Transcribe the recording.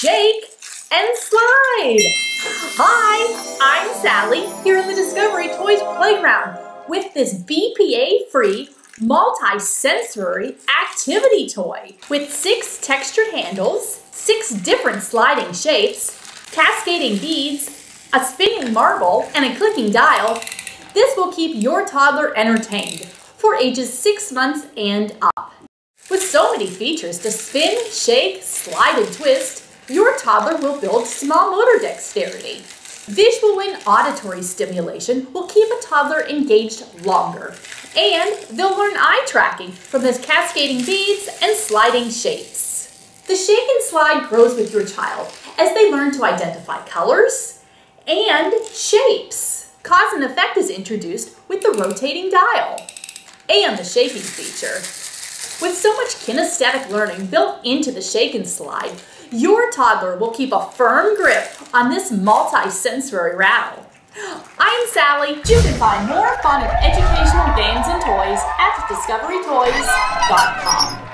shake, and slide. Hi, I'm Sally here in the Discovery Toys Playground with this BPA-free multi-sensory activity toy with six textured handles, six different sliding shapes, cascading beads, a spinning marble, and a clicking dial, this will keep your toddler entertained for ages six months and up. With so many features to spin, shake, slide, and twist, your toddler will build small motor dexterity. Visual and auditory stimulation will keep a toddler engaged longer, and they'll learn eye tracking from the cascading beads and sliding shapes. The shake and slide grows with your child as they learn to identify colors and shapes. Cause and effect is introduced with the rotating dial and the shaking feature. With so much kinesthetic learning built into the shake and slide, your toddler will keep a firm grip on this multi-sensory rattle. I'm Sally. You can find more fun and educational games and toys at discoverytoys.com.